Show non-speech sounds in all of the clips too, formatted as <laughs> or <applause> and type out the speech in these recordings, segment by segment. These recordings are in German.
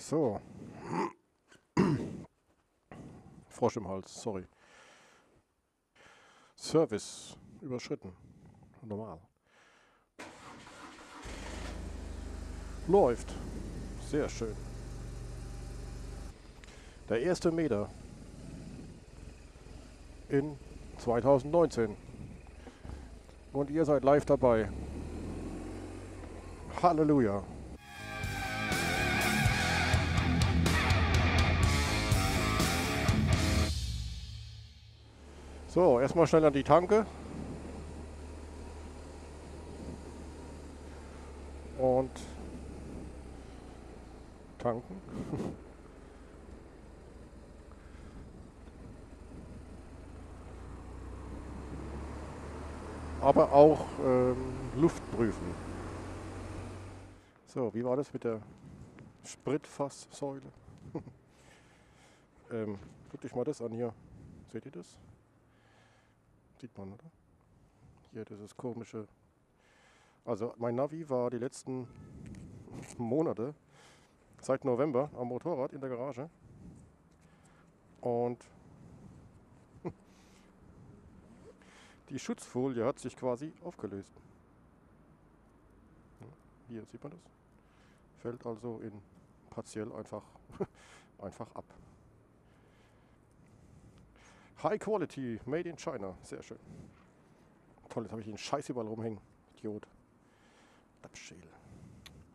So. <clears throat> Frosch im Hals, sorry. Service überschritten. Normal. Läuft. Sehr schön. Der erste Meter in 2019. Und ihr seid live dabei. Halleluja. So, erstmal schnell an die Tanke. Und tanken. <laughs> Aber auch ähm, Luft prüfen. So, wie war das mit der Spritfasssäule? <laughs> ähm, guckt euch mal das an hier. Seht ihr das? Sieht man, oder? Hier dieses komische. Also mein Navi war die letzten Monate, seit November, am Motorrad in der Garage. Und <laughs> die Schutzfolie hat sich quasi aufgelöst. Hier sieht man das. Fällt also in partiell einfach, <laughs> einfach ab. High Quality, Made in China. Sehr schön. Toll, jetzt habe ich den Scheiß überall rumhängen. Idiot. Abschäl.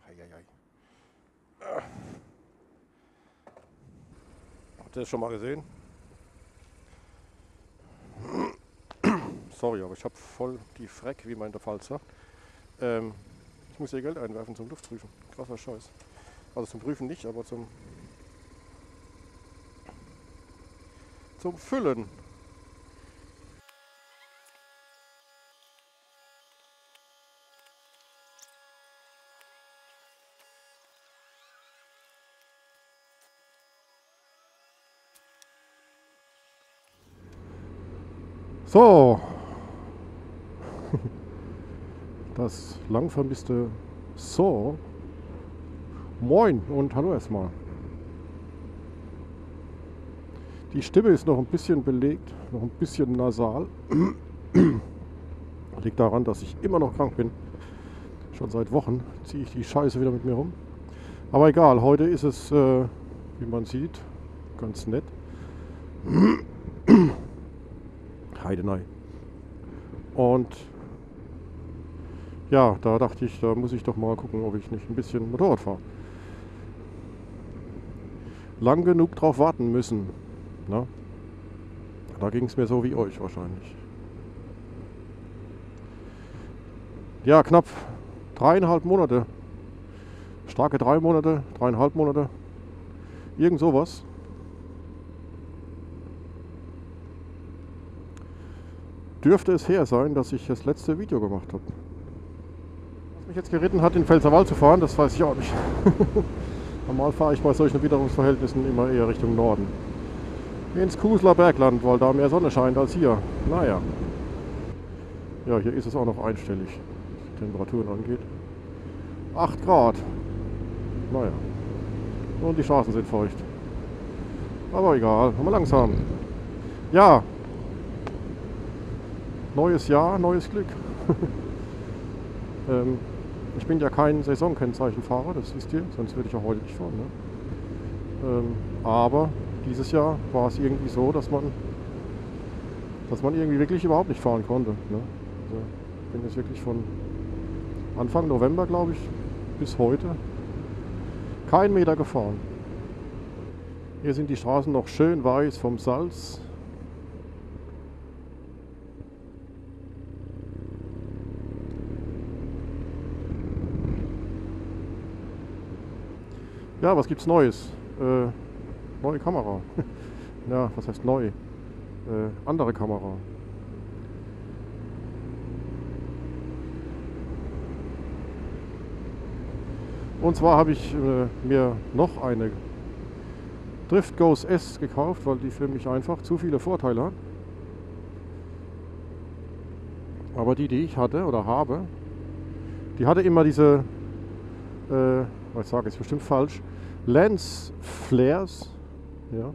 Heieiei. Habt ihr das schon mal gesehen? Sorry, aber ich habe voll die Freck, wie man in der Pfalz sagt. Ähm, ich muss hier Geld einwerfen zum Luftprüfen. Krasser Scheiß. Also zum Prüfen nicht, aber zum zum Füllen. So, <laughs> das lang vermisste So. Moin und hallo erstmal. Die Stimme ist noch ein bisschen belegt, noch ein bisschen nasal. <clears throat> Liegt daran, dass ich immer noch krank bin. Schon seit Wochen ziehe ich die Scheiße wieder mit mir rum. Aber egal, heute ist es, äh, wie man sieht, ganz nett. <clears throat> Heidenei. Und ja, da dachte ich, da muss ich doch mal gucken, ob ich nicht ein bisschen Motorrad fahre. Lang genug drauf warten müssen. Na? Da ging es mir so wie euch wahrscheinlich. Ja, knapp dreieinhalb Monate. Starke drei Monate, dreieinhalb Monate. Irgend sowas. Dürfte es her sein, dass ich das letzte Video gemacht habe. Was mich jetzt geritten hat, in Pfälzerwald zu fahren, das weiß ich auch nicht. <laughs> Normal fahre ich bei solchen Witterungsverhältnissen immer eher Richtung Norden ins Kusler Bergland, weil da mehr Sonne scheint als hier. Naja. Ja, hier ist es auch noch einstellig, was die Temperaturen angeht. 8 Grad. Naja. Und die Straßen sind feucht. Aber egal, wir langsam. Ja. Neues Jahr, neues Glück. <laughs> ähm, ich bin ja kein Saisonkennzeichenfahrer, das wisst ihr, sonst würde ich auch heute nicht fahren. Ne? Ähm, aber dieses Jahr war es irgendwie so, dass man, dass man irgendwie wirklich überhaupt nicht fahren konnte. Ne? Also ich bin jetzt wirklich von Anfang November, glaube ich, bis heute kein Meter gefahren. Hier sind die Straßen noch schön weiß vom Salz. Ja, was gibt's Neues? Äh, Neue Kamera. <laughs> ja, was heißt neu? Äh, andere Kamera. Und zwar habe ich äh, mir noch eine Drift Goes S gekauft, weil die für mich einfach zu viele Vorteile hat. Aber die, die ich hatte oder habe, die hatte immer diese äh, ich sage es bestimmt falsch, Lens Flares, ja,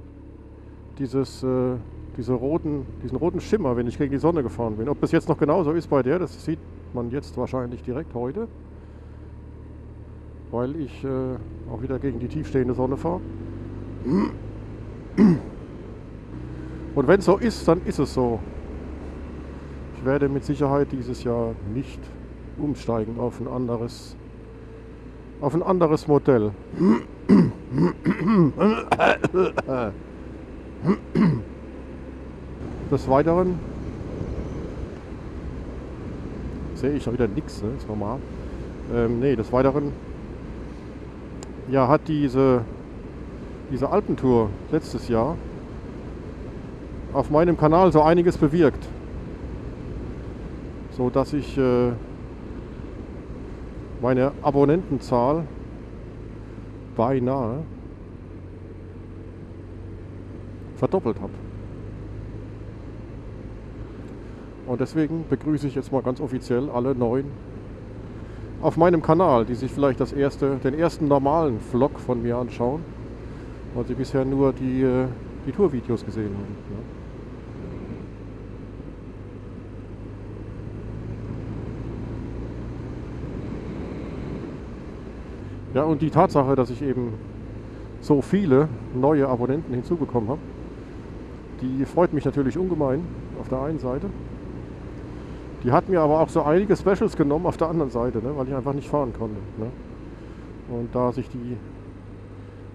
dieses, äh, diese roten, diesen roten Schimmer, wenn ich gegen die Sonne gefahren bin. Ob das jetzt noch genauso ist bei der, das sieht man jetzt wahrscheinlich direkt heute, weil ich äh, auch wieder gegen die tiefstehende Sonne fahre. Und wenn es so ist, dann ist es so. Ich werde mit Sicherheit dieses Jahr nicht umsteigen auf ein anderes auf ein anderes Modell. Des Weiteren sehe ich ja wieder nichts, ne? ist normal. Ähm, nee, des Weiteren ja, hat diese, diese Alpentour letztes Jahr auf meinem Kanal so einiges bewirkt. So dass ich äh, meine Abonnentenzahl beinahe verdoppelt habe. Und deswegen begrüße ich jetzt mal ganz offiziell alle neuen auf meinem Kanal, die sich vielleicht das erste, den ersten normalen Vlog von mir anschauen, weil sie bisher nur die, äh, die Tourvideos gesehen haben. Ja. Ja, und die Tatsache, dass ich eben so viele neue Abonnenten hinzubekommen habe, die freut mich natürlich ungemein auf der einen Seite. Die hat mir aber auch so einige Specials genommen auf der anderen Seite, ne, weil ich einfach nicht fahren konnte. Ne. Und da sich die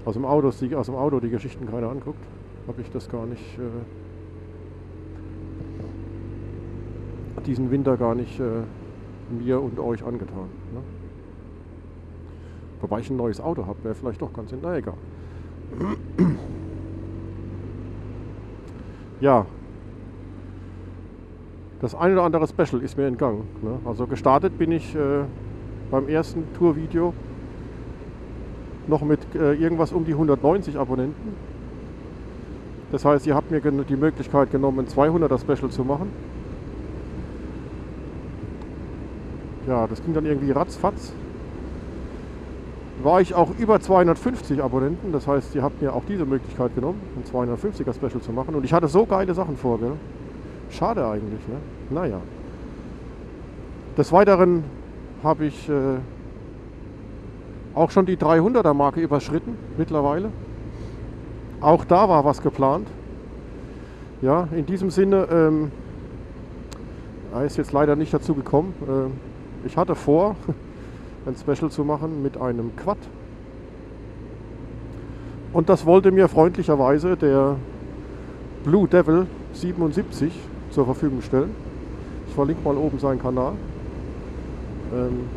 aus dem, Auto, die aus dem Auto die Geschichten keiner anguckt, habe ich das gar nicht, äh, diesen Winter gar nicht äh, mir und euch angetan. Ne. Wobei ich ein neues Auto habe, wäre vielleicht doch ganz in, na egal. Ja, das ein oder andere Special ist mir entgangen. Ne? Also gestartet bin ich äh, beim ersten Tourvideo noch mit äh, irgendwas um die 190 Abonnenten. Das heißt, ihr habt mir die Möglichkeit genommen, ein 200er Special zu machen. Ja, das ging dann irgendwie ratzfatz. War ich auch über 250 Abonnenten, das heißt, ihr habt mir auch diese Möglichkeit genommen, ein 250er Special zu machen. Und ich hatte so geile Sachen vor, gell? Schade eigentlich, ne? Naja. Des Weiteren habe ich äh, auch schon die 300er Marke überschritten mittlerweile. Auch da war was geplant. Ja, in diesem Sinne ähm, ist jetzt leider nicht dazu gekommen. Äh, ich hatte vor, <laughs> ein Special zu machen mit einem Quad. Und das wollte mir freundlicherweise der Blue Devil 77 zur Verfügung stellen. Ich verlinke mal oben seinen Kanal. Ähm,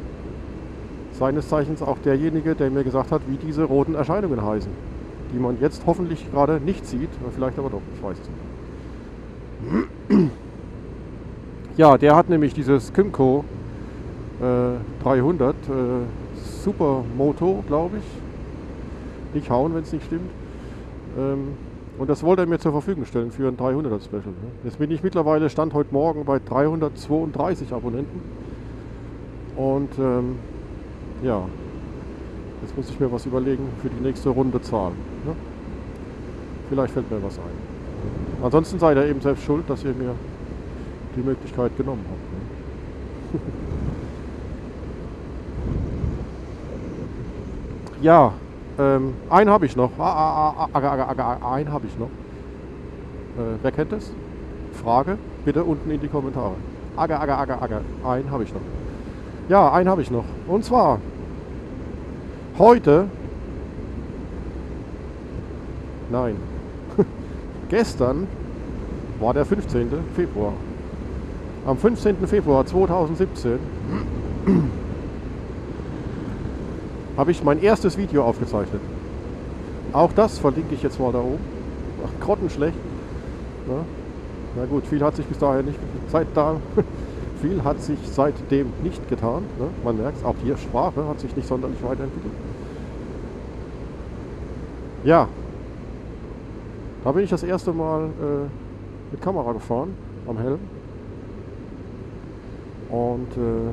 seines Zeichens auch derjenige, der mir gesagt hat, wie diese roten Erscheinungen heißen. Die man jetzt hoffentlich gerade nicht sieht, vielleicht aber doch, ich weiß es nicht. <clears throat> Ja, der hat nämlich dieses Kimco äh, 300 äh, Supermoto, glaube ich. Nicht hauen, wenn es nicht stimmt. Ähm, und das wollte er mir zur Verfügung stellen für ein 300er Special. Ne? Jetzt bin ich mittlerweile, stand heute Morgen bei 332 Abonnenten. Und ähm, ja, jetzt muss ich mir was überlegen für die nächste Runde Zahl. Ne? Vielleicht fällt mir was ein. Ansonsten seid ihr eben selbst schuld, dass ihr mir die Möglichkeit genommen habt. Ne? <laughs> ja, ähm, einen habe ich noch. Ah, ah, ah, ah einen habe ich noch. Äh, wer kennt es? Frage bitte unten in die Kommentare. Ager, ager, ager, ager. Einen habe ich noch. Ja, einen habe ich noch. Und zwar heute. Nein. <laughs> Gestern war der 15. Februar. Am 15. Februar 2017 habe ich mein erstes Video aufgezeichnet. Auch das verlinke ich jetzt mal da oben. Ach, grottenschlecht. Ja. Na gut, viel hat sich bis dahin nicht seit da, <laughs> viel hat sich seitdem nicht getan. Ne? Man merkt es, auch die Sprache hat sich nicht sonderlich weiterentwickelt. Ja, da bin ich das erste Mal äh, mit Kamera gefahren am Helm. Und äh,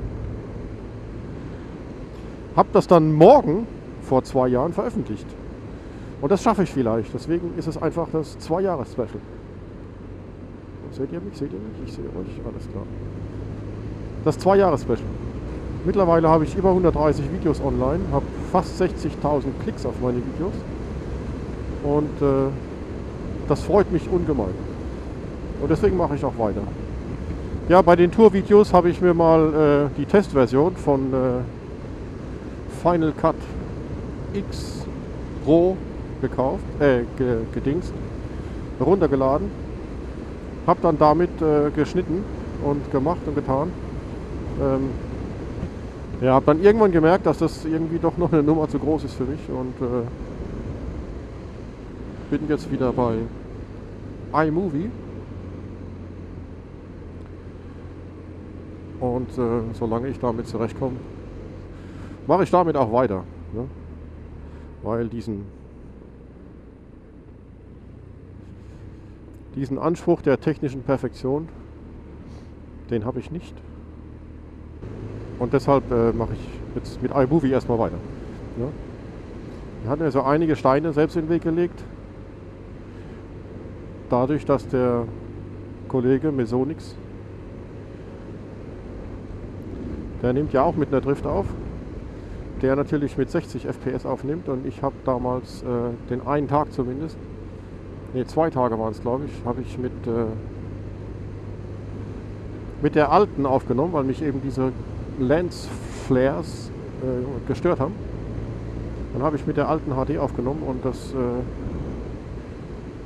habe das dann morgen vor zwei Jahren veröffentlicht. Und das schaffe ich vielleicht. Deswegen ist es einfach das Zwei-Jahres-Special. Seht ihr mich? Seht ihr mich? Ich sehe euch. Alles klar. Das Zwei-Jahres-Special. Mittlerweile habe ich über 130 Videos online, habe fast 60.000 Klicks auf meine Videos. Und äh, das freut mich ungemein. Und deswegen mache ich auch weiter. Ja, bei den Tour-Videos habe ich mir mal äh, die Testversion von äh, Final Cut X Pro gekauft, äh, ge gedingst, runtergeladen. Habe dann damit äh, geschnitten und gemacht und getan. Ähm, ja, habe dann irgendwann gemerkt, dass das irgendwie doch noch eine Nummer zu groß ist für mich und äh, bin jetzt wieder bei iMovie. Und äh, solange ich damit zurechtkomme, mache ich damit auch weiter. Ne? Weil diesen, diesen Anspruch der technischen Perfektion, den habe ich nicht. Und deshalb äh, mache ich jetzt mit iMovie erstmal weiter. Ne? Wir hatten also einige Steine selbst in den Weg gelegt. Dadurch, dass der Kollege Mesonix Der nimmt ja auch mit einer Drift auf. Der natürlich mit 60 FPS aufnimmt und ich habe damals äh, den einen Tag zumindest, ne zwei Tage waren es glaube ich, habe ich mit, äh, mit der alten aufgenommen, weil mich eben diese Lens Flares äh, gestört haben. Dann habe ich mit der alten HD aufgenommen und das äh,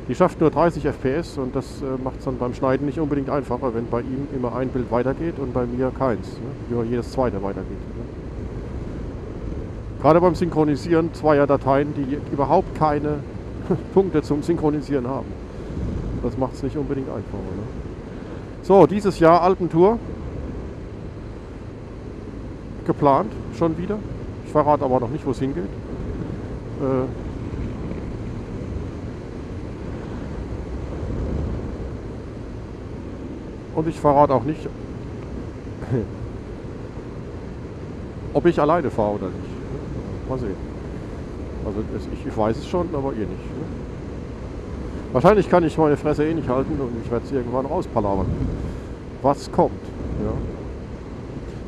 die schafft nur 30 FPS und das äh, macht es dann beim Schneiden nicht unbedingt einfacher, wenn bei ihm immer ein Bild weitergeht und bei mir keins. Ne? Jedes zweite weitergeht. Ne? Gerade beim Synchronisieren zweier Dateien, die überhaupt keine <laughs> Punkte zum Synchronisieren haben. Das macht es nicht unbedingt einfacher. Ne? So, dieses Jahr Alpentour. Geplant, schon wieder. Ich verrate aber noch nicht, wo es hingeht. Äh, Und ich verrate auch nicht, <laughs> ob ich alleine fahre oder nicht. Mal sehen. Also ich, ich weiß es schon, aber ihr nicht. Ne? Wahrscheinlich kann ich meine Fresse eh nicht halten und ich werde es irgendwann rauspalabern. Was kommt? Ja.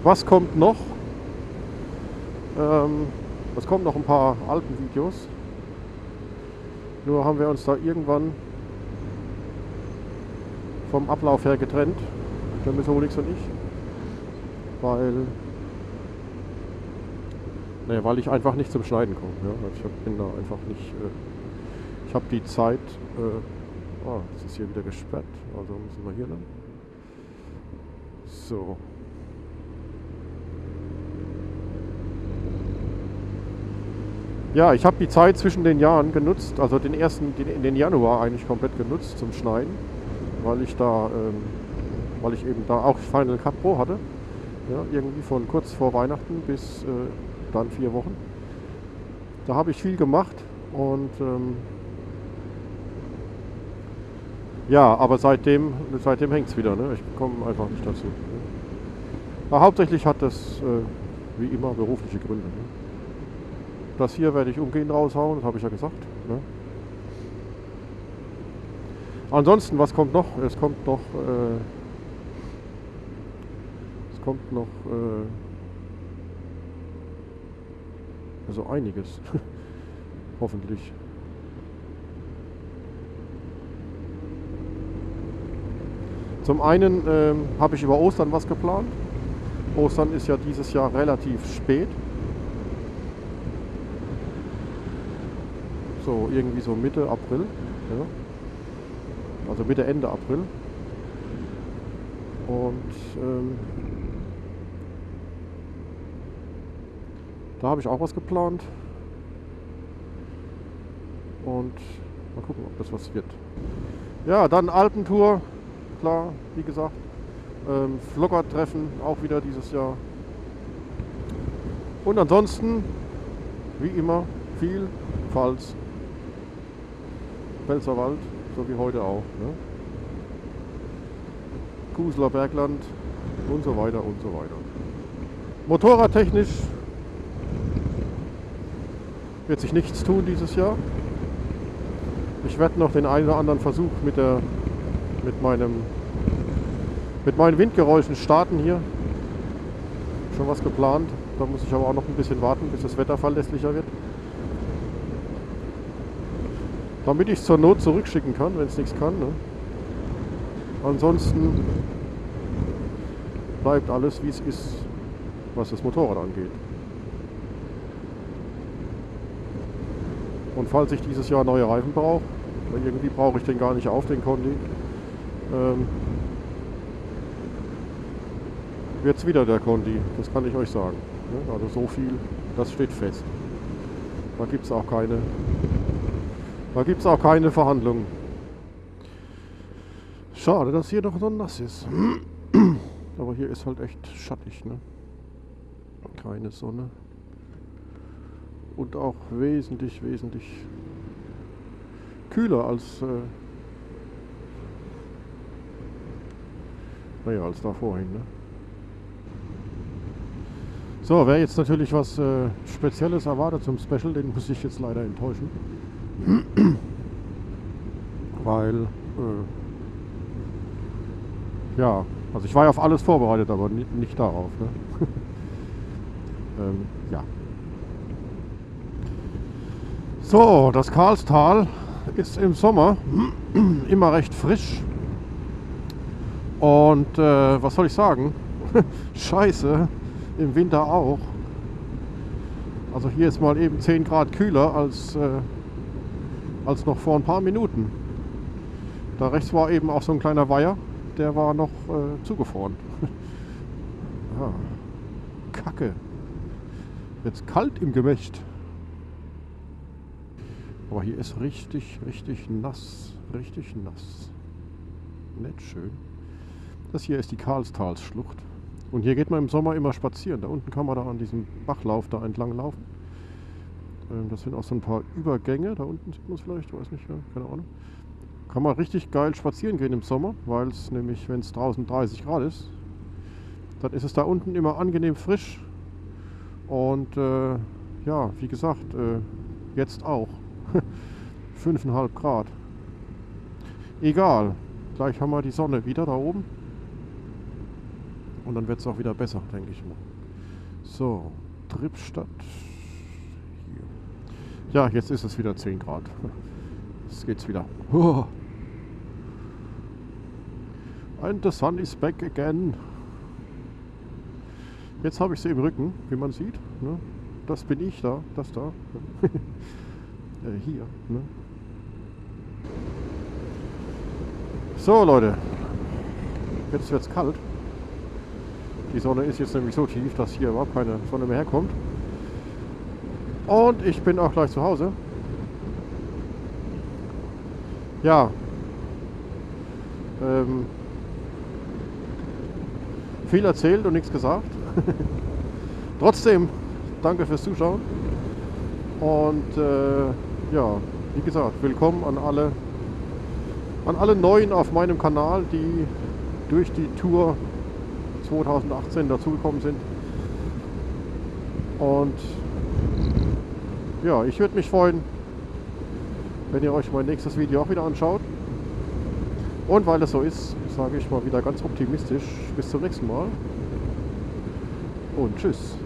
Was kommt noch? Ähm, es kommen noch ein paar Alpenvideos. Nur haben wir uns da irgendwann vom Ablauf her getrennt, der Mesonix und ich. Weil, naja, weil ich einfach nicht zum Schneiden komme. Ja. Ich bin da einfach nicht. Äh, ich habe die Zeit. Äh, oh, das ist hier wieder gesperrt. Also müssen wir hier lang. So. Ja, ich habe die Zeit zwischen den Jahren genutzt, also den ersten, den, den Januar eigentlich komplett genutzt zum Schneiden weil ich da, ähm, weil ich eben da auch Final Cut Pro hatte. Ja, irgendwie von kurz vor Weihnachten bis äh, dann vier Wochen. Da habe ich viel gemacht und ähm, ja, aber seitdem, seitdem hängt es wieder. Ne? Ich komme einfach nicht dazu. Ne? Aber hauptsächlich hat das äh, wie immer berufliche Gründe. Ne? Das hier werde ich umgehend raushauen, das habe ich ja gesagt. Ne? Ansonsten, was kommt noch? Es kommt noch. Äh, es kommt noch. Äh, also einiges. <laughs> Hoffentlich. Zum einen ähm, habe ich über Ostern was geplant. Ostern ist ja dieses Jahr relativ spät. So, irgendwie so Mitte April. Ja also Mitte, Ende April. Und ähm, da habe ich auch was geplant. Und mal gucken, ob das was wird. Ja, dann Alpentour, klar, wie gesagt. Ähm, Vlogger-Treffen auch wieder dieses Jahr. Und ansonsten, wie immer, viel Pfalz, Pfälzerwald so wie heute auch. Ne? Kusler Bergland und so weiter und so weiter. Motorradtechnisch wird sich nichts tun dieses Jahr. Ich werde noch den einen oder anderen Versuch mit der mit meinem mit meinen Windgeräuschen starten hier. Schon was geplant. Da muss ich aber auch noch ein bisschen warten, bis das Wetter verlässlicher wird. Damit ich es zur Not zurückschicken kann, wenn es nichts kann. Ne? Ansonsten bleibt alles wie es ist, was das Motorrad angeht. Und falls ich dieses Jahr neue Reifen brauche, weil irgendwie brauche ich den gar nicht auf, den Condi, ähm, wird es wieder der Condi, das kann ich euch sagen. Ne? Also so viel, das steht fest. Da gibt es auch keine, da gibt es auch keine Verhandlungen. Schade, dass hier noch so nass ist. <clears throat> Aber hier ist halt echt schattig, ne? Keine Sonne. Und auch wesentlich, wesentlich kühler als, äh, naja, als da vorhin, ne? So, wer jetzt natürlich was äh, Spezielles erwartet zum Special, den muss ich jetzt leider enttäuschen. <clears throat> Weil, äh, ja, also ich war ja auf alles vorbereitet, aber nicht, darauf. Ne? <laughs> ähm, ja. So, das Karlstal ist im Sommer <clears throat> immer recht frisch. Und äh, was soll ich sagen? <laughs> Scheiße, im Winter auch. Also hier ist mal eben 10 Grad kühler als, äh, als noch vor ein paar Minuten. Da rechts war eben auch so ein kleiner Weiher der war noch äh, zugefroren. <laughs> ah, Kacke. Jetzt kalt im Gemächt. Aber hier ist richtig, richtig nass. Richtig nass. Nicht schön. Das hier ist die Karlstalsschlucht. Und hier geht man im Sommer immer spazieren. Da unten kann man da an diesem Bachlauf da entlang laufen. Ähm, das sind auch so ein paar Übergänge. Da unten sieht man es vielleicht, weiß nicht, ja, keine Ahnung. Kann man richtig geil spazieren gehen im Sommer, weil es nämlich, wenn es draußen 30 Grad ist, dann ist es da unten immer angenehm frisch. Und äh, ja, wie gesagt, äh, jetzt auch. <laughs> 5,5 Grad. Egal. Gleich haben wir die Sonne wieder da oben. Und dann wird es auch wieder besser, denke ich mal. So, Trippstadt. Hier. Ja, jetzt ist es wieder 10 Grad. <laughs> Jetzt geht's wieder. Oh. <laughs> And the sun is back again. Jetzt habe ich sie im Rücken, wie man sieht. Ne? Das bin ich da, das da. Äh, hier. Ne? So Leute, jetzt wird es kalt. Die Sonne ist jetzt nämlich so tief, dass hier überhaupt keine Sonne mehr herkommt. Und ich bin auch gleich zu Hause. Ja. Ähm, viel erzählt und nichts gesagt. <laughs> Trotzdem, danke fürs Zuschauen. Und äh, ja, wie gesagt, willkommen an alle, an alle Neuen auf meinem Kanal, die durch die Tour 2018 dazugekommen sind. Und ja, ich würde mich freuen, wenn ihr euch mein nächstes Video auch wieder anschaut. Und weil es so ist, sage ich mal wieder ganz optimistisch. Bis zum nächsten Mal. Und tschüss.